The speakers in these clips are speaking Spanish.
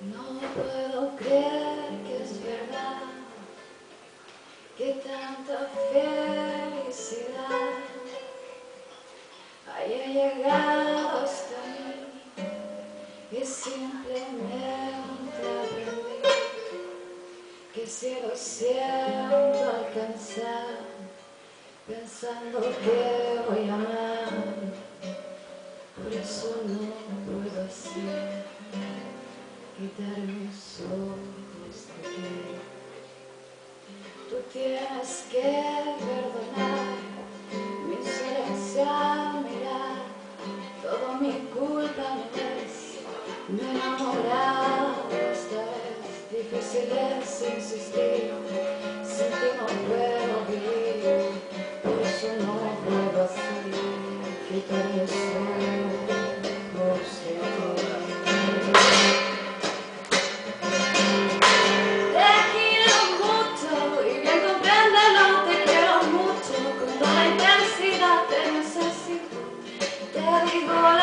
No puedo creer que es verdad que tanta felicidad haya llegado hasta mí y simplemente aprendí que sigo siendo alcanzar pensando que voy a amar por eso no puedo hacer quitar mis ojos de. Tú tienes que perdonar mi silencio, a mirar, todo mi culpa no es enamorar. rainbow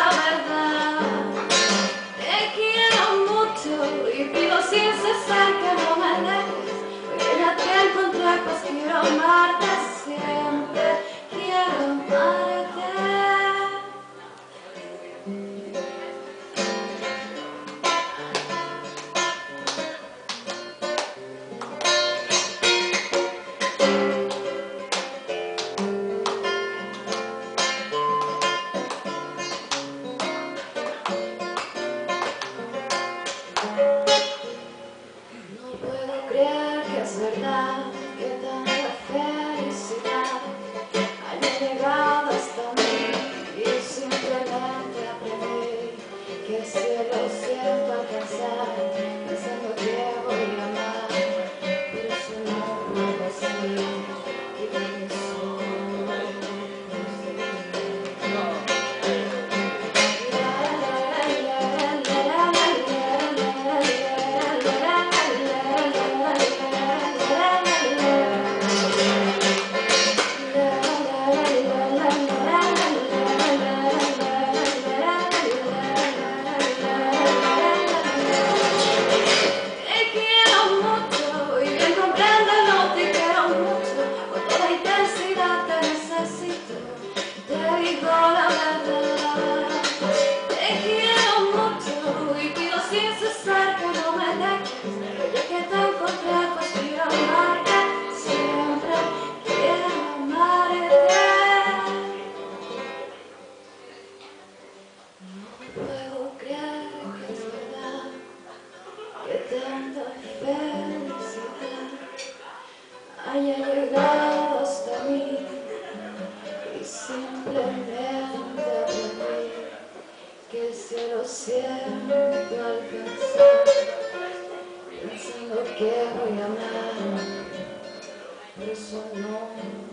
deseando alcanzar Pensando que voy a amar Pero eso no